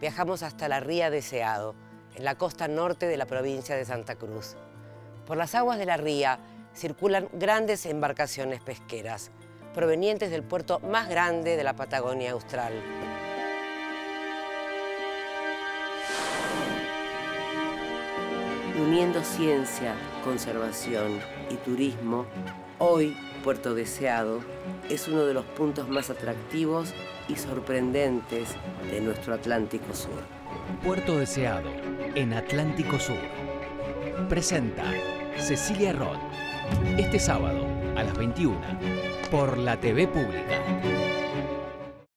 viajamos hasta la ría Deseado, en la costa norte de la provincia de Santa Cruz. Por las aguas de la ría circulan grandes embarcaciones pesqueras, provenientes del puerto más grande de la Patagonia Austral. Uniendo ciencia, conservación y turismo, hoy Puerto Deseado es uno de los puntos más atractivos y sorprendentes de nuestro Atlántico Sur. Puerto Deseado, en Atlántico Sur. Presenta Cecilia Roth, este sábado a las 21, por la TV Pública.